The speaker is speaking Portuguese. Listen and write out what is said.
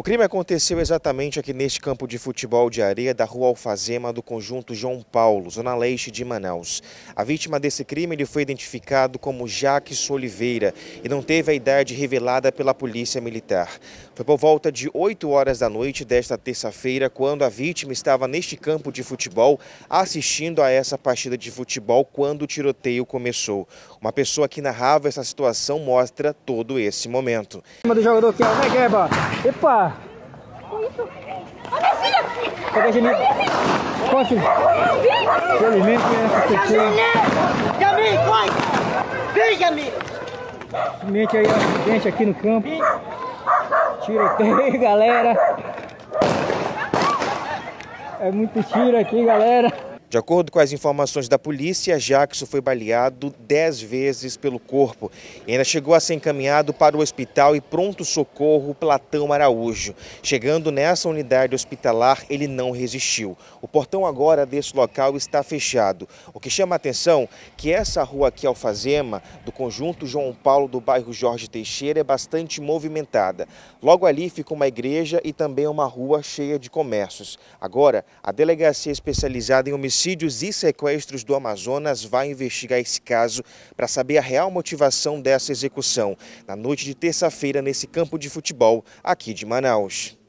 O crime aconteceu exatamente aqui neste campo de futebol de areia da rua Alfazema do conjunto João Paulo, zona leste de Manaus. A vítima desse crime ele foi identificado como Jaques Oliveira e não teve a idade revelada pela polícia militar. Foi por volta de 8 horas da noite desta terça-feira quando a vítima estava neste campo de futebol assistindo a essa partida de futebol quando o tiroteio começou. Uma pessoa que narrava essa situação mostra todo esse momento. do jogador aqui, ó. Vai, Epa! Olha, filha! Pega a Janine. Corte. Felizmente essa pessoa. Jamil, corre! Vem, Jamil! Felizmente aí, acidente aqui no campo. Tiroteio, galera. É muito tiro aqui, galera. De acordo com as informações da polícia, Jackson foi baleado dez vezes pelo corpo e ainda chegou a ser encaminhado para o hospital e pronto-socorro Platão Araújo. Chegando nessa unidade hospitalar, ele não resistiu. O portão agora desse local está fechado. O que chama a atenção é que essa rua aqui, Alfazema, do conjunto João Paulo do bairro Jorge Teixeira, é bastante movimentada. Logo ali fica uma igreja e também uma rua cheia de comércios. Agora, a delegacia especializada em homicídios homicídios e sequestros do Amazonas vai investigar esse caso para saber a real motivação dessa execução na noite de terça-feira nesse campo de futebol aqui de Manaus.